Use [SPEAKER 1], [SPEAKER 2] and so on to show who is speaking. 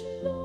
[SPEAKER 1] 什么？